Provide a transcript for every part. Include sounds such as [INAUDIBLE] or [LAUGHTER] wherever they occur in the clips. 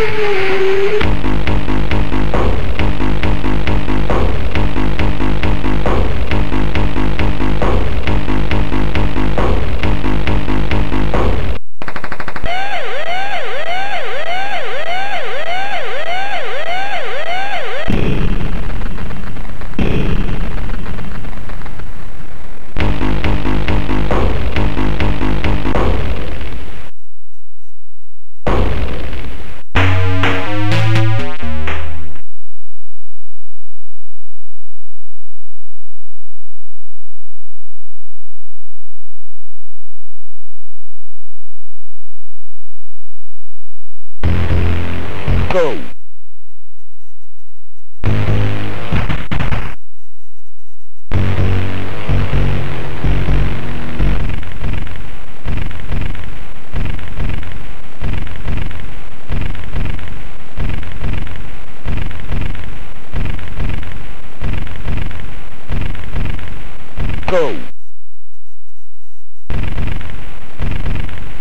Thank [LAUGHS] you. Go. Go.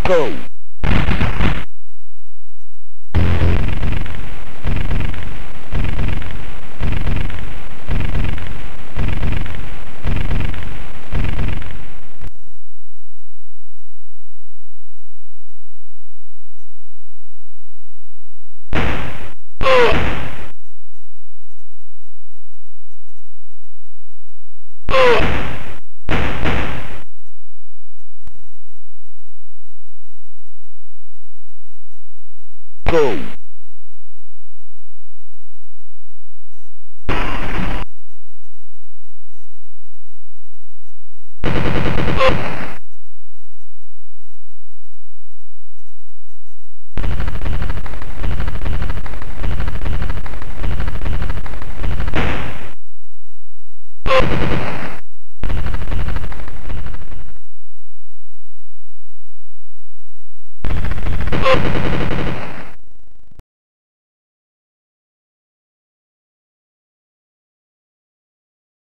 Go. Go. Go.